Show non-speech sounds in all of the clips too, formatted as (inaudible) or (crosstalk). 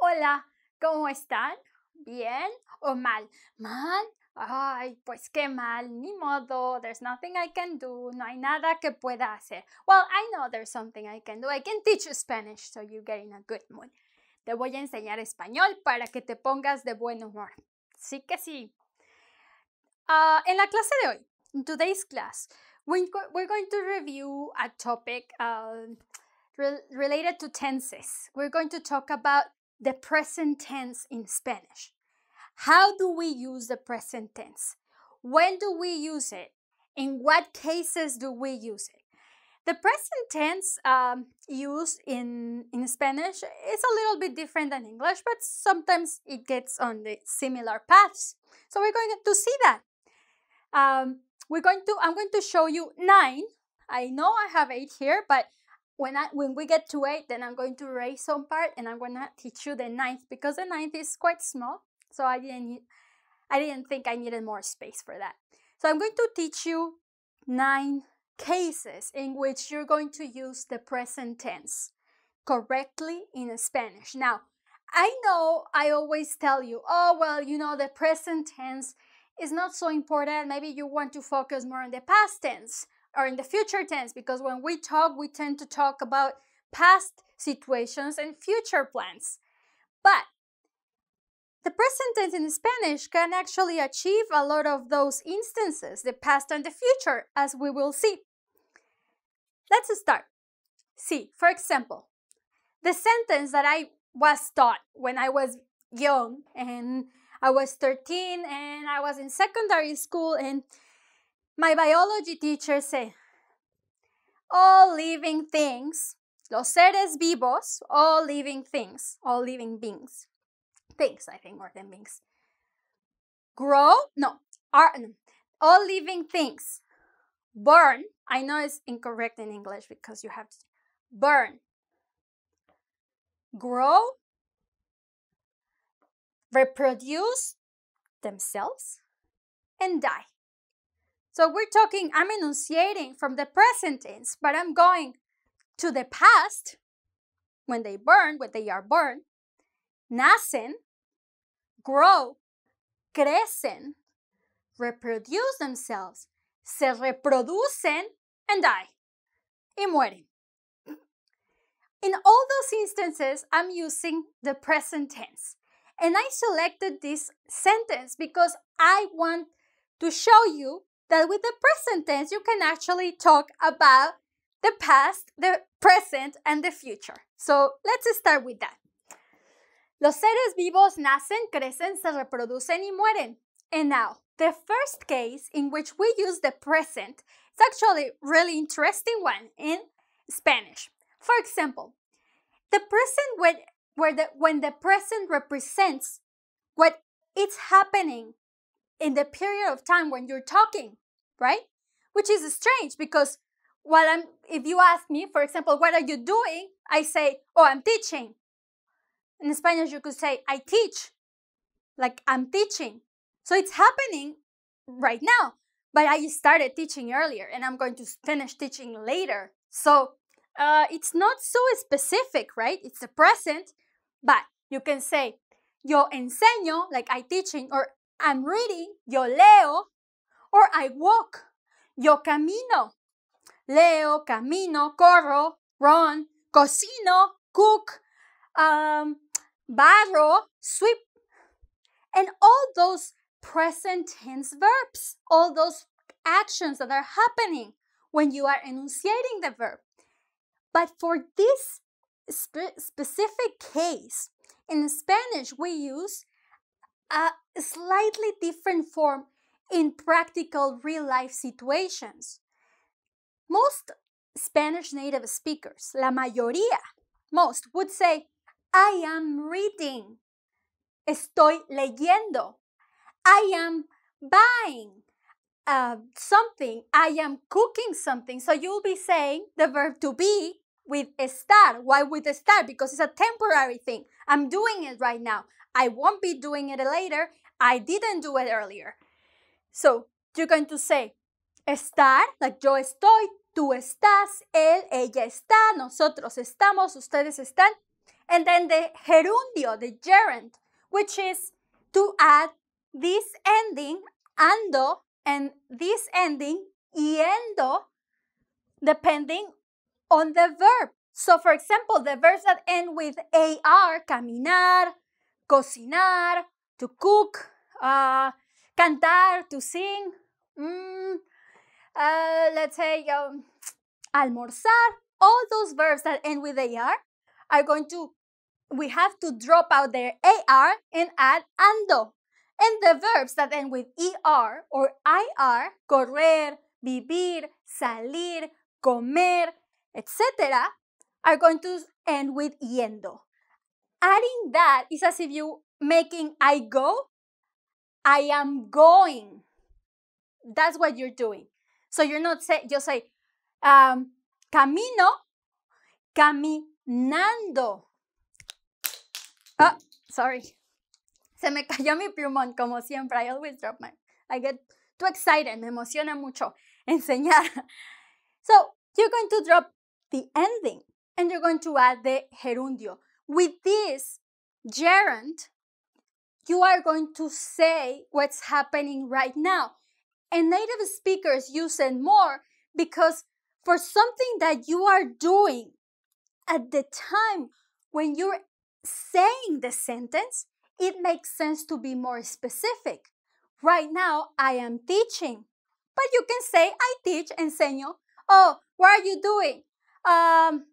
Hola, ¿cómo están? ¿Bien o mal? ¿Mal? Ay, pues qué mal, ni modo, there's nothing I can do, no hay nada que pueda hacer. Well, I know there's something I can do. I can teach you Spanish so you get in a good mood. Te voy a enseñar español para que te pongas de buen humor. Sí que sí. Uh, en la clase de hoy, in today's class, we're, going to review a topic re related to tenses. We're going to talk about the present tense in Spanish. How do we use the present tense? When do we use it? In what cases do we use it? The present tense um, used in, in Spanish is a little bit different than English, but sometimes it gets on the similar paths. So we're going to see that. Um, we're going to, I'm going to show you nine. I know I have eight here, but when I when we get to eight, then I'm going to erase some part and I'm gonna teach you the ninth because the ninth is quite small. So I didn't I didn't think I needed more space for that. So I'm going to teach you nine cases in which you're going to use the present tense correctly in Spanish. Now, I know I always tell you, oh, well, you know, the present tense is not so important. Maybe you want to focus more on the past tense or in the future tense because when we talk, we tend to talk about past situations and future plans. But the present tense in Spanish can actually achieve a lot of those instances, the past and the future, as we will see. Let's start. See, for example, the sentence that I was taught when I was young and I was 13 and I was in secondary school and my biology teacher said, all living things, los seres vivos, all living things, all living beings, things, I think, more than beings, grow, no, are, all living things, burn, I know it's incorrect in English because you have to burn, grow, reproduce themselves, and die. So we're talking, I'm enunciating from the present tense, but I'm going to the past when they burn, when they are born, nacen, grow, crecen, reproduce themselves, se reproducen, and die. Y mueren. In all those instances, I'm using the present tense. And I selected this sentence because I want to show you that with the present tense, you can actually talk about the past, the present, and the future. So let's start with that. Los seres vivos nacen, crecen, se reproducen y mueren. And now, the first case in which we use the present is actually really interesting one in Spanish. For example, the present when, where the, when the present represents what is happening in the period of time when you're talking, right? Which is strange because while I'm, if you ask me, for example, what are you doing? I say, oh, I'm teaching. In Spanish, you could say, I teach, like I'm teaching. So it's happening right now, but I started teaching earlier and I'm going to finish teaching later. So uh, it's not so specific, right? It's the present, but you can say, yo enseño, like I teaching, or I'm reading, yo leo, or I walk, yo camino. Leo, camino, corro, run, cocino, cook, um, barro, sweep. And all those present tense verbs, all those actions that are happening when you are enunciating the verb. But for this spe specific case, in Spanish, we use a slightly different form in practical real life situations. Most Spanish native speakers, la mayoría, most, would say, I am reading. Estoy leyendo. I am buying uh, something. I am cooking something. So you'll be saying the verb to be with estar. Why with estar? Because it's a temporary thing. I'm doing it right now. I won't be doing it later. I didn't do it earlier. So you're going to say estar, like yo estoy, tú estás, él, ella está, nosotros estamos, ustedes están. And then the gerundio, the gerund, which is to add this ending, ando, and this ending, yendo, depending on the verb. So, for example, the verbs that end with AR, caminar, cocinar, to cook, uh, cantar, to sing, mm, uh, let's say um, almorzar, all those verbs that end with AR are going to, we have to drop out their AR and add ando. And the verbs that end with ER or IR, correr, vivir, salir, comer, etc., are going to end with yendo. Adding that is as if you making I go, I am going. That's what you're doing. So you're not say you say um, camino, caminando. Oh, sorry. Se me cayó mi plumón, como siempre. I always drop my. I get too excited. Me emociona mucho (laughs) enseñar. So you're going to drop the ending and you're going to add the gerundio. With this gerund, you are going to say what's happening right now. And native speakers use it more because for something that you are doing at the time when you're saying the sentence, it makes sense to be more specific. Right now, I am teaching. But you can say, I teach, enseño. Oh, what are you doing? Um,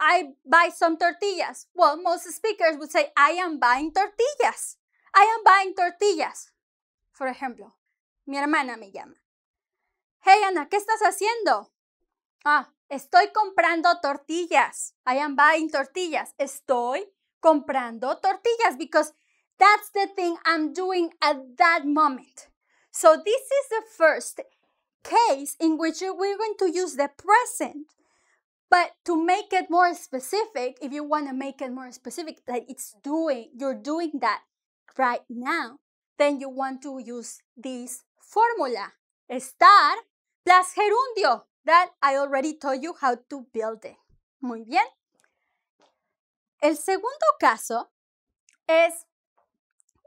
I buy some tortillas. Well, most speakers would say, I am buying tortillas. I am buying tortillas. For ejemplo, mi hermana me llama. Hey, Ana, ¿qué estás haciendo? Ah, estoy comprando tortillas. I am buying tortillas. Estoy comprando tortillas because that's the thing I'm doing at that moment. So this is the first case in which we're going to use the present. But to make it more specific, if you want to make it more specific, that it's doing, you're doing that right now, then you want to use this formula. Estar plus gerundio. That I already told you how to build it. Muy bien. El segundo caso is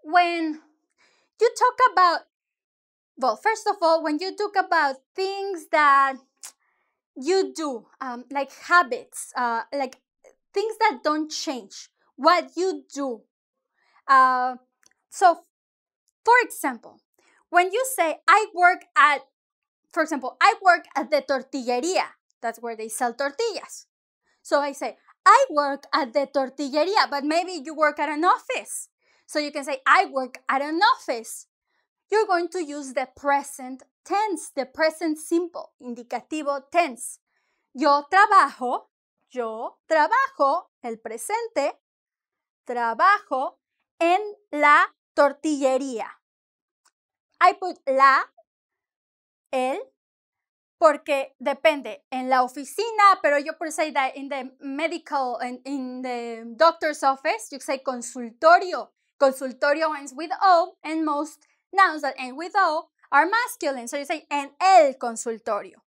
when you talk about, well, first of all, when you talk about things that you do, um, like habits, uh, like things that don't change, what you do. Uh, so, for example, when you say, I work at, for example, I work at the tortilleria, that's where they sell tortillas. So I say, I work at the tortilleria, but maybe you work at an office. So you can say, I work at an office. You're going to use the present tense, the present simple, indicativo tense. Yo trabajo, yo trabajo, el presente, trabajo en la tortillería. I put la, el, porque depende en la oficina, pero yo por say that in the medical, in, in the doctor's office, you say consultorio. Consultorio ends with O, and most nouns that end with O are masculine. So you say en el consultorio.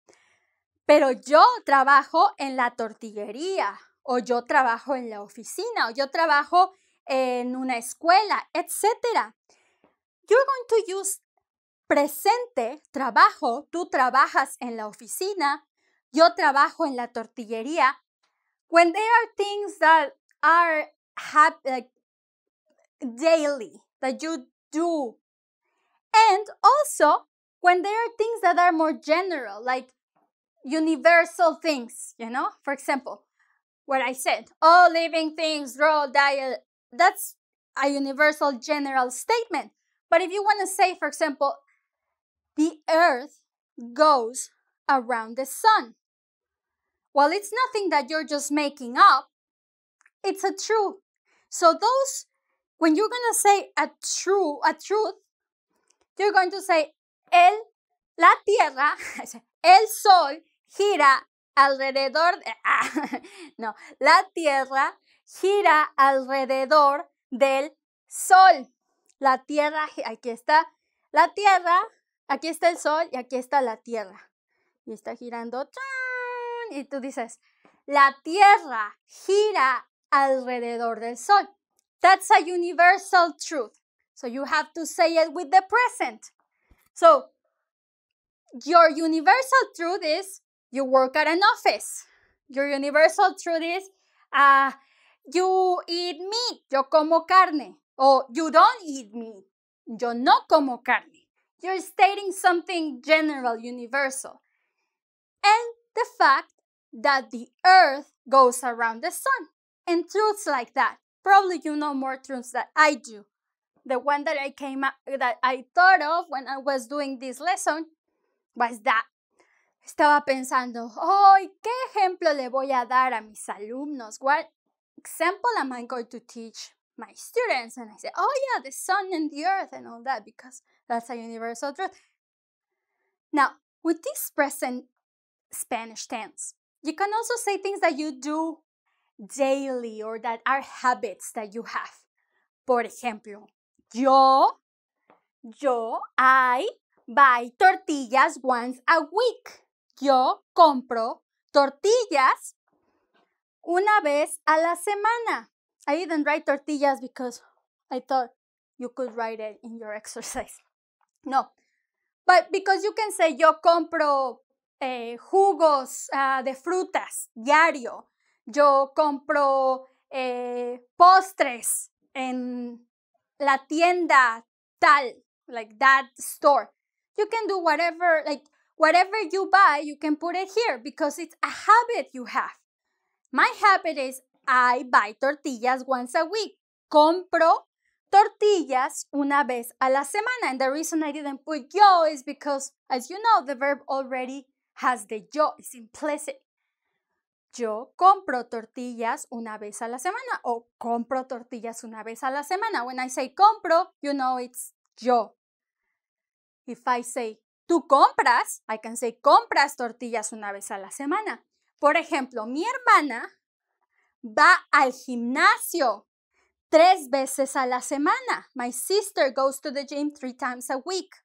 Pero yo trabajo en la tortillería, o yo trabajo en la oficina, o yo trabajo en una escuela, etc. You're going to use presente, trabajo, tú trabajas en la oficina, yo trabajo en la tortillería. When there are things that are daily, that you do. And also when there are things that are more general, like universal things, you know? For example, what I said, all living things grow, die. That's a universal general statement. But if you want to say, for example, the earth goes around the sun. Well, it's nothing that you're just making up, it's a truth. So, those, when you're going to say a true, a truth, you're going to say, el, la tierra, (laughs) el sol gira alrededor de, (laughs) ah, no, la tierra gira alrededor del sol. La tierra, aquí está la tierra aquí está el sol y aquí está la tierra. Y está girando. Y tú dices, la tierra gira alrededor del sol. That's a universal truth. So you have to say it with the present. So your universal truth is you work at an office. Your universal truth is uh, you eat meat. Yo como carne. Or you don't eat meat. Yo no como carne. You're stating something general, universal. And the fact that the earth goes around the sun. And truths like that. Probably you know more truths that I do. The one that I came up, that I thought of when I was doing this lesson was that. Estaba pensando, oh, ¿qué ejemplo le voy a dar a mis alumnos? What example am I going to teach my students? And I said, oh yeah, the sun and the earth and all that, because that's a universal truth. Now, with this present Spanish tense, you can also say things that you do daily or that are habits that you have. Por ejemplo, yo, yo, I buy tortillas once a week. Yo compro tortillas una vez a la semana. I didn't write tortillas because I thought you could write it in your (laughs) exercise. No, but because you can say yo compro eh, jugos uh, de frutas diario, yo compro eh, postres en la tienda tal, like that store. You can do whatever, like whatever you buy, you can put it here because it's a habit you have. My habit is I buy tortillas once a week. Compro tortillas una vez a la semana. And the reason I didn't put yo is because, as you know, the verb already has the yo, it's implicit. Yo compro tortillas una vez a la semana o compro tortillas una vez a la semana. When I say compro, you know it's yo. If I say tú compras, I can say compras tortillas una vez a la semana. Por ejemplo, mi hermana va al gimnasio tres veces a la semana. My sister goes to the gym three times a week.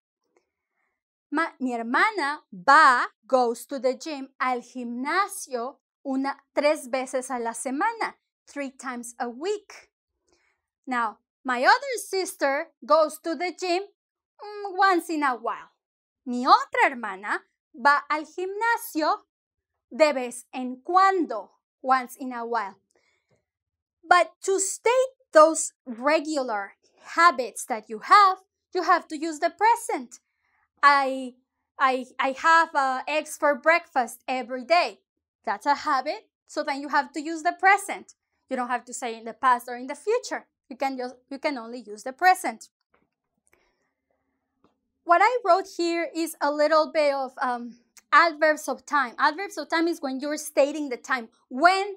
Mi hermana va, goes to the gym, al gimnasio una, tres veces a la semana, three times a week. Now, my other sister goes to the gym mm, once in a while. Mi otra hermana va al gimnasio de vez en cuando, once in a while. But to state those regular habits that you have, you have to use the present. I I I have uh, eggs for breakfast every day. That's a habit. So then you have to use the present. You don't have to say in the past or in the future. You can just you can only use the present. What I wrote here is a little bit of um, adverbs of time. Adverbs of time is when you're stating the time. When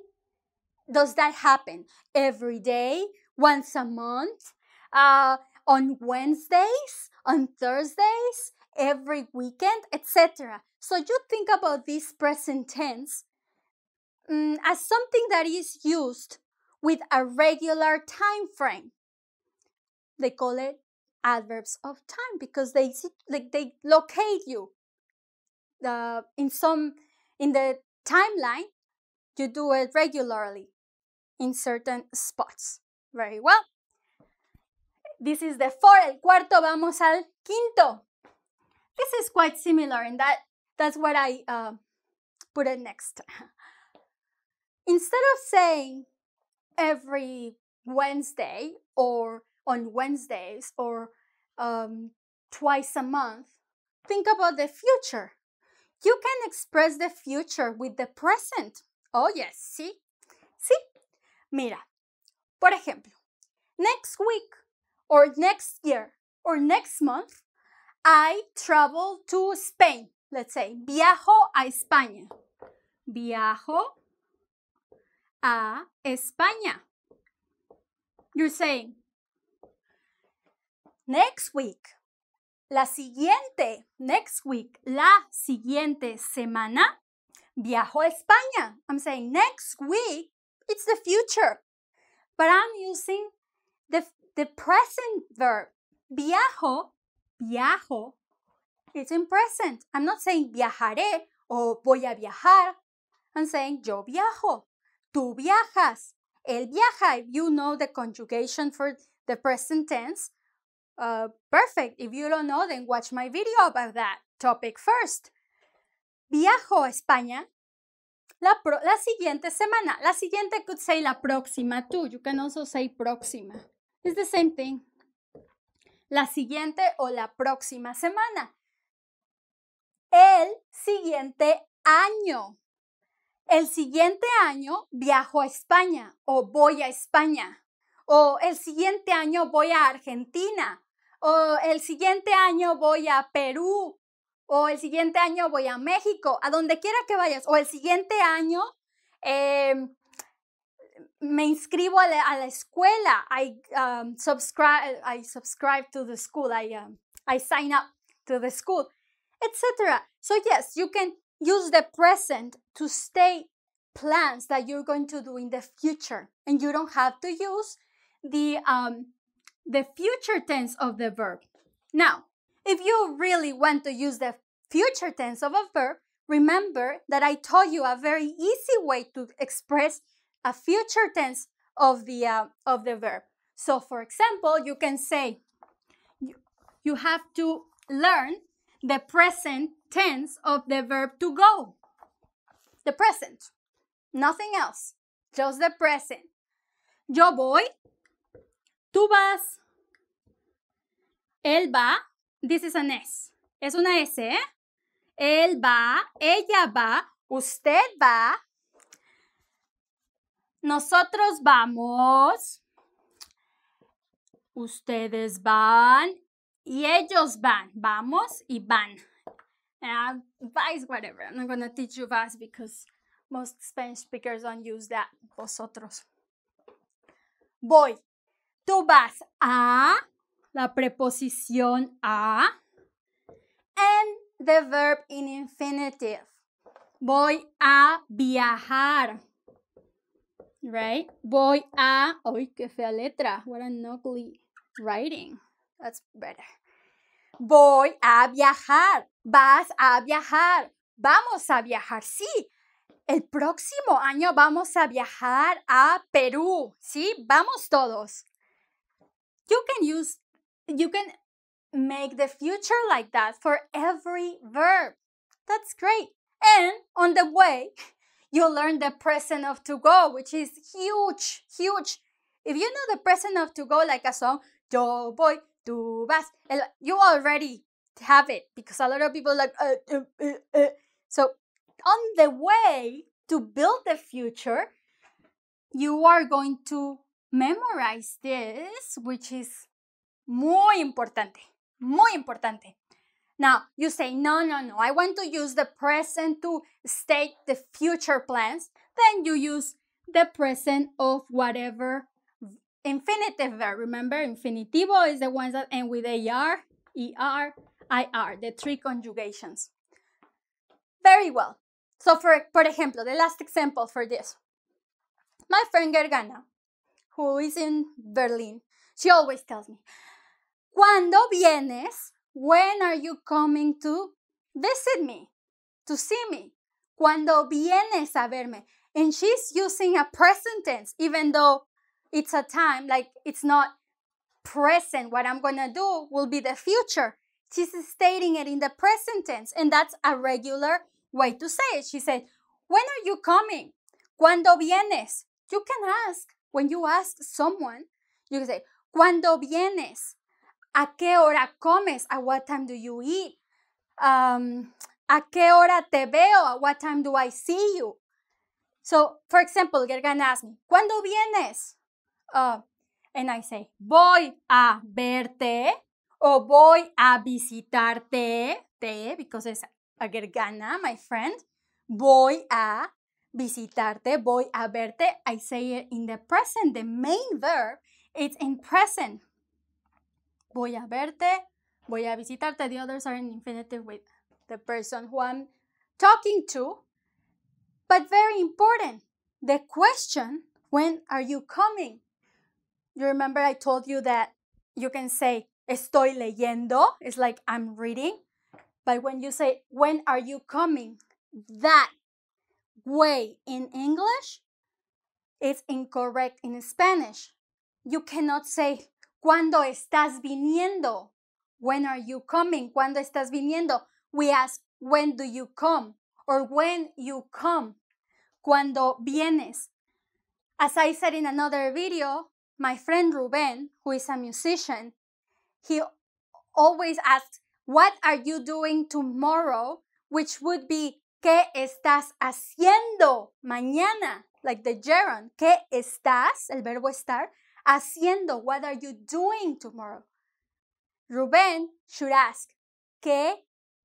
does that happen? Every day, once a month, uh, on Wednesdays, on Thursdays, every weekend, etc. So you think about this present tense um, as something that is used with a regular time frame. They call it adverbs of time because they like they locate you. In some in the timeline, you do it regularly in certain spots. Very well. This is the four. El cuarto, vamos al quinto. This is quite similar in that that's what I uh, put it next. (laughs) Instead of saying every Wednesday or on Wednesdays or um, twice a month, think about the future. You can express the future with the present. Oh, yes, sí, sí. Mira, por ejemplo, next week or next year or next month, I travel to Spain. Let's say, viajo a España. Viajo a España. You're saying, next week, la siguiente, next week, la siguiente semana, viajo a España. I'm saying next week, it's the future. But I'm using the, the present verb. Viajo viajo, it's in present. I'm not saying viajaré o voy a viajar. I'm saying yo viajo, tú viajas, él viaja. If you know the conjugation for the present tense, uh, perfect. If you don't know, then watch my video about that topic first. Viajo a España la, pro, la siguiente semana. La siguiente could say la próxima too. You can also say próxima. It's the same thing. La siguiente o la próxima semana. El siguiente año. El siguiente año viajo a España o voy a España. O el siguiente año voy a Argentina. O el siguiente año voy a Perú. O el siguiente año voy a México. A donde quiera que vayas. O el siguiente año eh, me inscribo a la, a la escuela. I um, subscribe. I subscribe to the school. I um, I sign up to the school, etc. So yes, you can use the present to state plans that you're going to do in the future, and you don't have to use the um, the future tense of the verb. Now, if you really want to use the future tense of a verb, remember that I told you a very easy way to express a future tense of the uh, of the verb. So, for example, you can say you, you have to learn the present tense of the verb to go. The present, nothing else, just the present. Yo voy, tú vas, él va. This is an S. Es una S, ¿eh? Él va, ella va, usted va, nosotros vamos, ustedes van y ellos van. Vamos y van. Uh, vice, whatever. I'm not to teach you vas because most Spanish speakers don't use that. Vosotros. Voy. Tú vas a la preposición a and the verb in infinitive. Voy a viajar. Right? Voy a. Uy, qué fea letra. What an ugly writing. That's better. Voy a viajar. Vas a viajar. Vamos a viajar. Sí. El próximo año vamos a viajar a Perú. Sí, vamos todos. You can use, you can make the future like that for every verb. That's great. And on the way, (laughs) you learn the present of to go, which is huge, huge. If you know the present of to go, like a song, Yo voy, tú vas, you already have it because a lot of people like, uh, uh, uh, uh. so on the way to build the future, you are going to memorize this, which is muy importante, muy importante. Now, you say, no, no, no, I want to use the present to state the future plans. Then you use the present of whatever infinitive verb. Remember, infinitivo is the ones that end with AR, ER, IR, the three conjugations. Very well. So, for, for example, the last example for this. My friend Gergana, who is in Berlin, she always tells me, Cuando vienes? When are you coming to visit me? To see me? Cuando vienes a verme? And she's using a present tense, even though it's a time, like it's not present. What I'm gonna do will be the future. She's stating it in the present tense, and that's a regular way to say it. She said, When are you coming? Cuando vienes? You can ask, when you ask someone, you can say, Cuando vienes? ¿A qué hora comes? At what time do you eat? Um, ¿A qué hora te veo? At what time do I see you? So, for example, Gergana asked me, ¿Cuándo vienes? Uh, and I say, voy a verte o voy a visitarte, te, because it's a Gergana, my friend. Voy a visitarte, voy a verte. I say it in the present. The main verb, it's in present voy a verte, voy a visitarte. The others are in infinitive with the person who I'm talking to. But very important, the question, when are you coming? You remember I told you that you can say, estoy leyendo, it's like I'm reading. But when you say, when are you coming? That way in English is incorrect in Spanish. You cannot say, ¿Cuándo estás viniendo? When are you coming? ¿Cuándo estás viniendo? We ask, when do you come? Or when you come. Cuando vienes. As I said in another video, my friend Ruben, who is a musician, he always asks, What are you doing tomorrow? Which would be, ¿Qué estás haciendo mañana? Like the gerund, ¿Qué estás? El verbo estar. Haciendo. What are you doing tomorrow? Ruben should ask, ¿Qué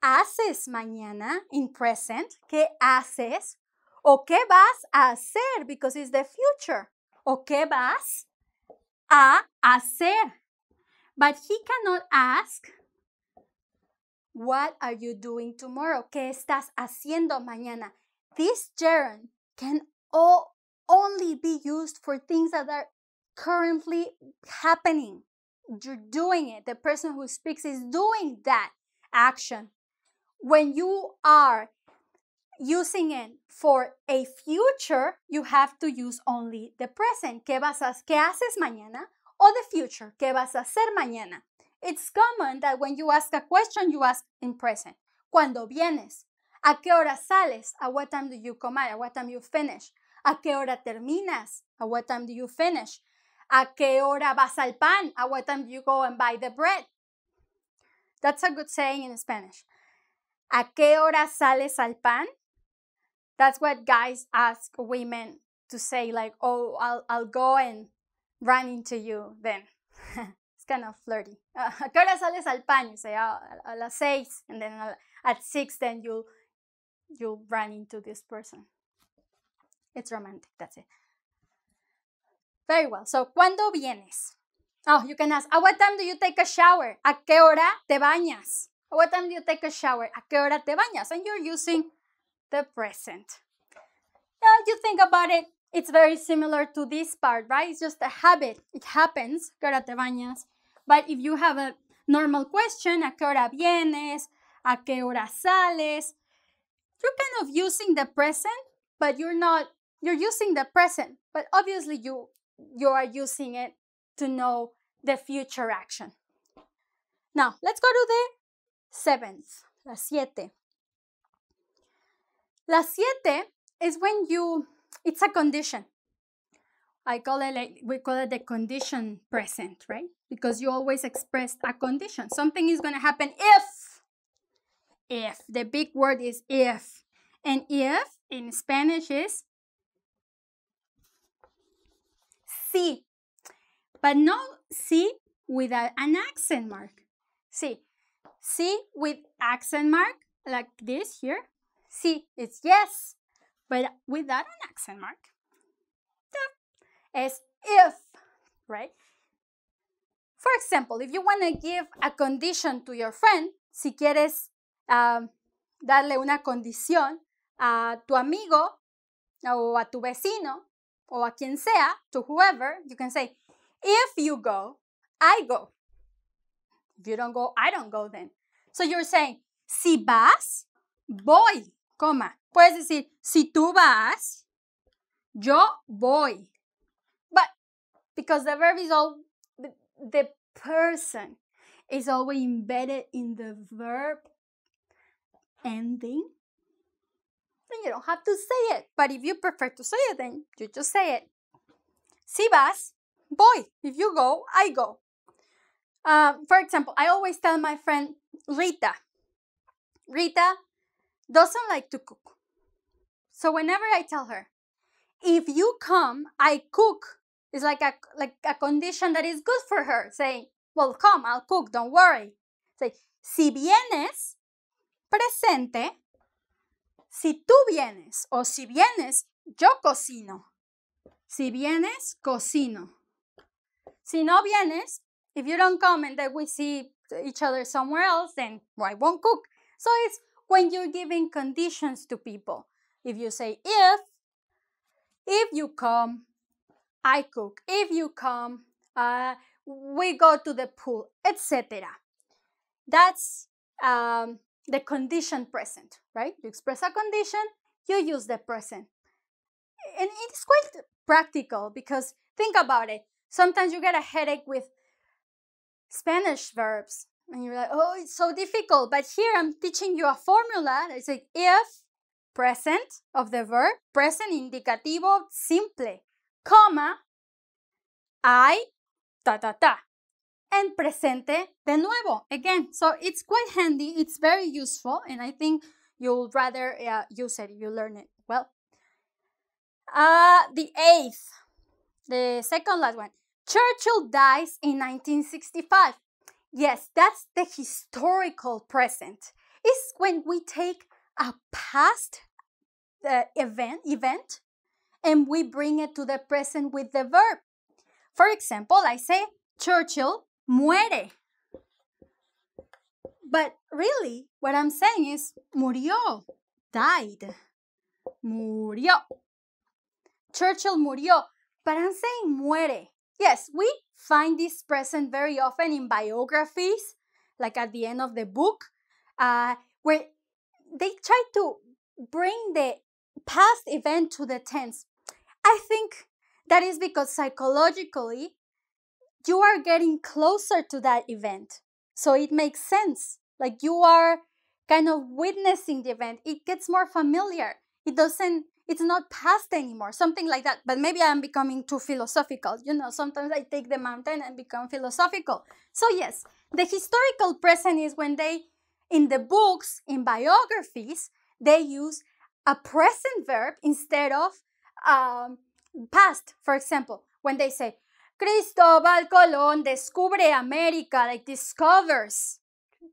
haces mañana? In present. ¿Qué haces? ¿O qué vas a hacer? Because it's the future. ¿O qué vas a hacer? But he cannot ask, What are you doing tomorrow? ¿Qué estás haciendo mañana? This gerund can all only be used for things that are currently happening. You're doing it. The person who speaks is doing that action. When you are using it for a future, you have to use only the present. ¿Qué, vas a, ¿Qué haces mañana? Or the future. ¿Qué vas a hacer mañana? It's common that when you ask a question, you ask in present. ¿Cuándo vienes? ¿A qué hora sales? ¿A what time do you come out? ¿A what time you finish? ¿A qué hora terminas? ¿A what time do you finish? ¿A qué hora vas al pan? ¿A what time do you go and buy the bread? That's a good saying in Spanish. ¿A qué hora sales al pan? That's what guys ask women to say, like, oh, I'll, I'll go and run into you then. (laughs) it's kind of flirty. (laughs) ¿A qué hora sales al pan? You say, oh, a las seis. And then at six, then you'll, you'll run into this person. It's romantic, that's it. Very well. So, ¿cuándo vienes? Oh, you can ask, at what time do you take a shower? ¿A qué hora te bañas? ¿A what time do you take a shower? ¿A qué hora te bañas? And you're using the present. Yeah, you think about it, it's very similar to this part, right? It's just a habit. It happens. ¿A qué hora te bañas? But if you have a normal question, ¿a qué hora vienes? ¿A qué hora sales? You're kind of using the present, but you're not, you're using the present, but obviously you you are using it to know the future action. Now, let's go to the seventh, la siete. La siete is when you, it's a condition. I call it like, we call it the condition present, right? Because you always express a condition. Something is going to happen if, if. The big word is if. And if in Spanish is si. But no si without an accent mark. Si. Si with accent mark, like this here. Si, it's yes, but without an accent mark. Is if, right? For example, if you want to give a condition to your friend, si quieres um, darle una condición a tu amigo o a tu vecino, o a quien sea, to whoever, you can say, if you go, I go. If you don't go, I don't go then. So you're saying, si vas, voy, coma. Puedes decir, si tú vas, yo voy. But because the verb is all, the person is always embedded in the verb ending, then you don't have to say it. But if you prefer to say it, then you just say it. Si vas, voy. If you go, I go. Um, for example, I always tell my friend Rita, Rita doesn't like to cook. So whenever I tell her, if you come, I cook, it's like a like a condition that is good for her. Saying, well, come, I'll cook, don't worry. Say, si vienes, presente, si tú vienes o si vienes, yo cocino. Si vienes, cocino. Si no vienes, if you don't come and then we see each other somewhere else, then I won't cook. So it's when you're giving conditions to people. If you say if, if you come, I cook. If you come, uh, we go to the pool, etc. That's um, the condition present, right? You express a condition, you use the present. And it is quite practical because think about it. Sometimes you get a headache with Spanish verbs and you're like, oh, it's so difficult. But here I'm teaching you a formula. It's like if present of the verb, present indicativo simple, comma, I, ta, ta, ta. And presente de nuevo, again. So it's quite handy. It's very useful. And I think you'll rather uh, use it. You learn it well. Uh, the eighth, the second last one. Churchill dies in 1965. Yes, that's the historical present. It's when we take a past uh, event event and we bring it to the present with the verb. For example, I say Churchill muere. But really, what I'm saying is murió, died. Murió. Churchill murió, but I'm saying muere. Yes, we find this present very often in biographies, like at the end of the book, uh, where they try to bring the past event to the tense. I think that is because psychologically, you are getting closer to that event. So it makes sense. Like you are kind of witnessing the event. It gets more familiar. It doesn't it's not past anymore, something like that. But maybe I'm becoming too philosophical. You know, sometimes I take the mountain and become philosophical. So, yes, the historical present is when they, in the books, in biographies, they use a present verb instead of um, past. For example, when they say, Cristobal Colón descubre America, like discovers,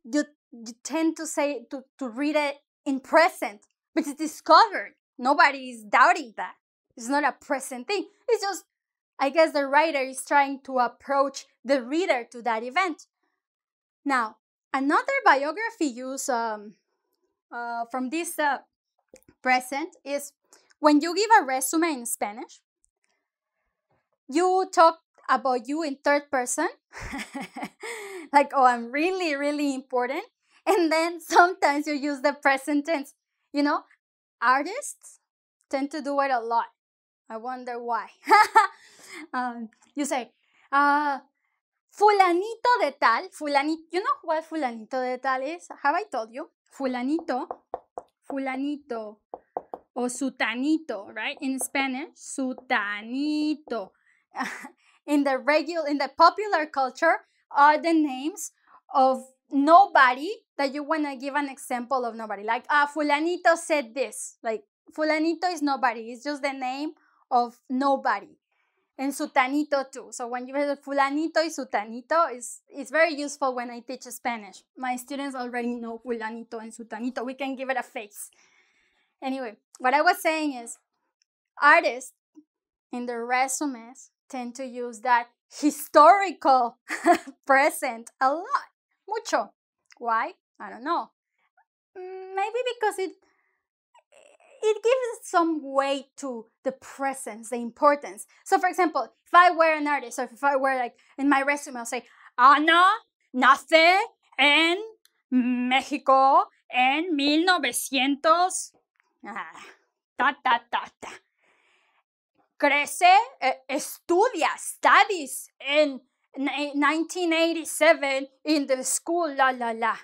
you, you tend to say, to, to read it in present, but it's discovered Nobody is doubting that. It's not a present thing. It's just, I guess the writer is trying to approach the reader to that event. Now, another biography use um, uh, from this uh, present is when you give a resume in Spanish, you talk about you in third person, (laughs) like, oh, I'm really, really important. And then sometimes you use the present tense. You know, artists tend to do it a lot. I wonder why. (laughs) um, you say, uh, fulanito de tal, fulanito, you know what fulanito de tal is? Have I told you? Fulanito, fulanito, or sutanito, right? In Spanish, sutanito. (laughs) in the regular, in the popular culture, are the names of nobody that you want to give an example of nobody. Like, ah, Fulanito said this. Like, Fulanito is nobody. It's just the name of nobody. And Sutanito too. So when you have Fulanito y Sutanito, is it's very useful when I teach Spanish. My students already know Fulanito and Sutanito. We can give it a face. Anyway, what I was saying is artists in their resumes tend to use that historical (laughs) present a lot mucho. Why? I don't know. Mm, maybe because it it gives some weight to the presence, the importance. So, for example, if I were an artist, or if I were like in my resume, I'll say, Ana nace en México en 1900. Ah, ta, ta, ta, ta. Crece, eh, estudia, studies en 1987 in the school, la la la.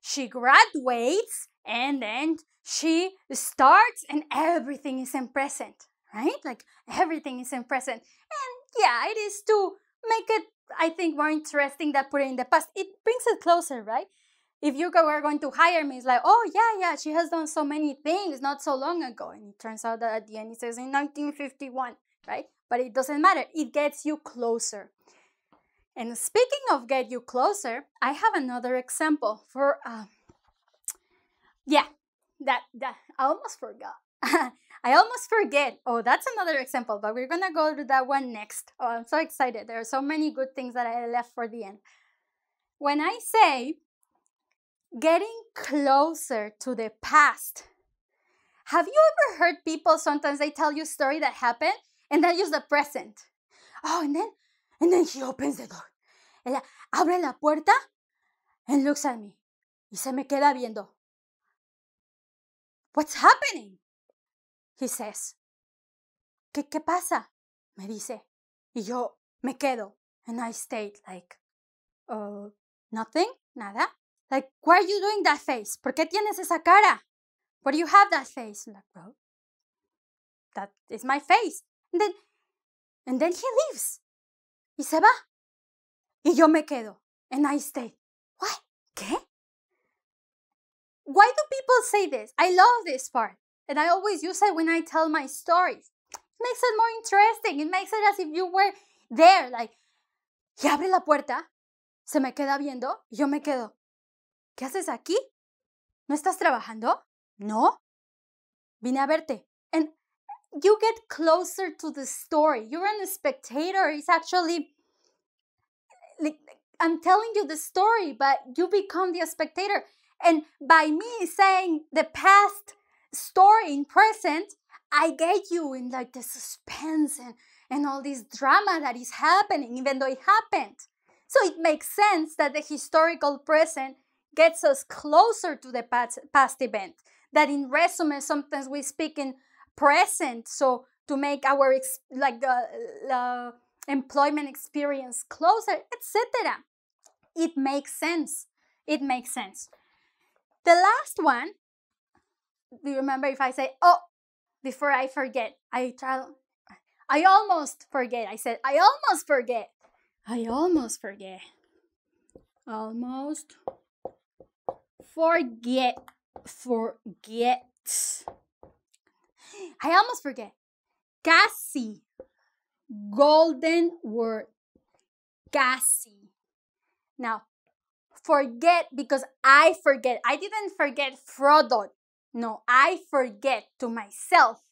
She graduates and then she starts and everything is in present, right? Like everything is in present. And yeah, it is to make it, I think, more interesting that put it in the past. It brings it closer, right? If you were going to hire me, it's like, oh, yeah, yeah, she has done so many things not so long ago. And it turns out that at the end it says in 1951, right? But it doesn't matter. It gets you closer. And speaking of get you closer, I have another example for, uh, yeah, that, that, I almost forgot. (laughs) I almost forget. Oh, that's another example, but we're gonna go to that one next. Oh, I'm so excited. There are so many good things that I left for the end. When I say getting closer to the past, have you ever heard people sometimes they tell you a story that happened and then use the present? Oh, and then and opens the door. Ella abre la puerta and looks at me. Y se me queda viendo. What's happening? He says. ¿Qué, qué pasa? me dice. Y yo me quedo. And I stayed like, uh, nothing, nada. Like, why are you doing that face? ¿Por qué tienes esa cara? Why do you have that face? I'm like, well, that is my face. And then, and then he leaves. Y se va. Y yo me quedo. And I stay. What? ¿Qué? Why do people say this? I love this part. And I always use it when I tell my stories. It makes it more interesting. It makes it as if you were there. Like, y abre la puerta, se me queda viendo, y yo me quedo. ¿Qué haces aquí? ¿No estás trabajando? No. Vine a verte. And you get closer to the story. You're a spectator. It's actually like I'm telling you the story, but you become the spectator. And by me saying the past story in present, I get you in like the suspense and, and all this drama that is happening, even though it happened. So it makes sense that the historical present gets us closer to the past, past event. That in resume, sometimes we speak in present, so to make our like the employment experience closer, etc. It makes sense. It makes sense. The last one, do you remember if I say, oh, before I forget, I try, I almost forget. I said, I almost forget. I almost forget. Almost forget. Forget. I almost forget. Casi. Golden word. Casi. Now, forget because I forget. I didn't forget Frodo. No, I forget to myself.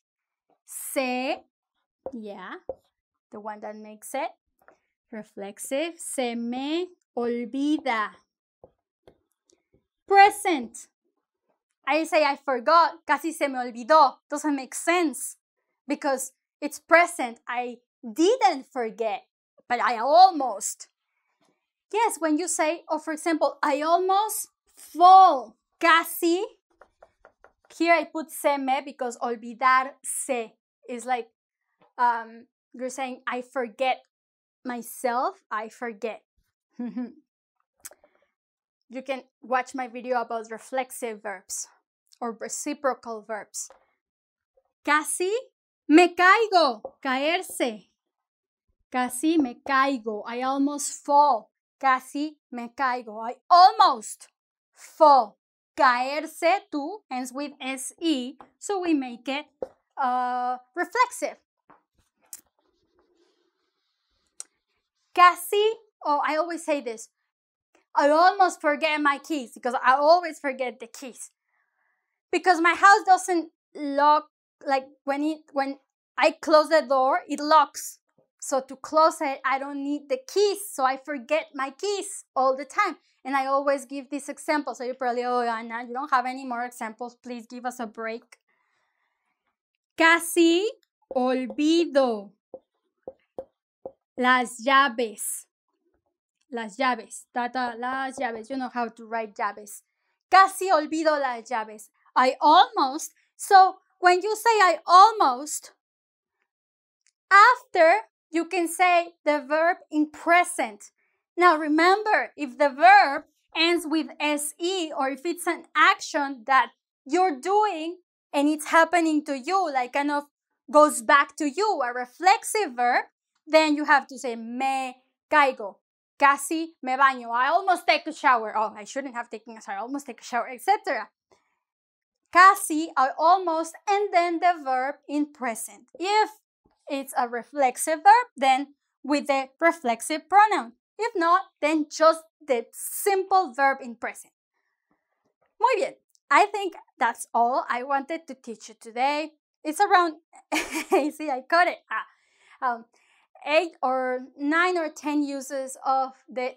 Se, yeah, the one that makes it reflexive. Se me olvida. Present. I say I forgot, casi se me olvidó. Doesn't make sense because it's present. I didn't forget, but I almost. Yes, when you say, oh, for example, I almost fall, casi. Here I put se me because olvidarse is like um, you're saying, I forget myself, I forget. (laughs) you can watch my video about reflexive verbs or reciprocal verbs. Casi me caigo, caerse. Casi me caigo, I almost fall. Casi me caigo. I almost fall. Caerse too ends with se, so we make it uh, reflexive. Casi, oh, I always say this. I almost forget my keys because I always forget the keys. Because my house doesn't lock like when it when I close the door, it locks. So to close it, I don't need the keys. So I forget my keys all the time. And I always give this example. So you're probably, oh, Anna, you don't have any more examples. Please give us a break. Casi olvido las llaves. Las llaves. Tata, las llaves. You know how to write llaves. Casi olvido las llaves. I almost. So when you say I almost, after you can say the verb in present. Now remember, if the verb ends with se or if it's an action that you're doing and it's happening to you, like kind of goes back to you, a reflexive verb, then you have to say me caigo, casi me baño, I almost take a shower. Oh, I shouldn't have taken a shower, I almost take a shower, etc. Casi, I almost, and then the verb in present. If it's a reflexive verb, then with the reflexive pronoun. If not, then just the simple verb in present. Muy bien. I think that's all I wanted to teach you today. It's around, (laughs) see, I got it. Ah, um, eight or nine or ten uses of the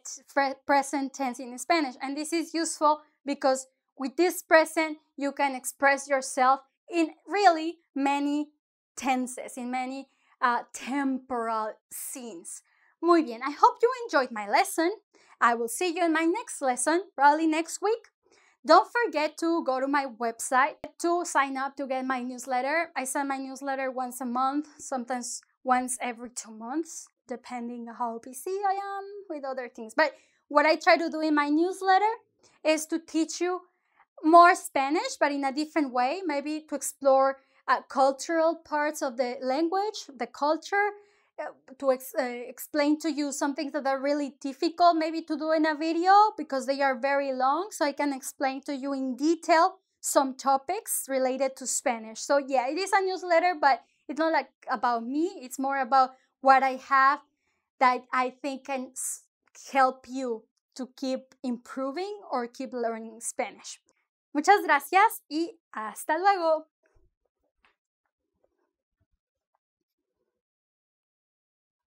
present tense in Spanish. And this is useful because with this present, you can express yourself in really many tenses, in many uh, temporal scenes. Muy bien, I hope you enjoyed my lesson. I will see you in my next lesson, probably next week. Don't forget to go to my website to sign up to get my newsletter. I send my newsletter once a month, sometimes once every two months, depending how busy I am with other things. But what I try to do in my newsletter is to teach you more Spanish, but in a different way, maybe to explore uh, cultural parts of the language, the culture, uh, to ex- uh, explain to you some things that are really difficult maybe to do in a video because they are very long. So I can explain to you in detail some topics related to Spanish. So yeah, it is a newsletter, but it's not like about me. It's more about what I have that I think can help you to keep improving or keep learning Spanish. Muchas gracias y hasta luego.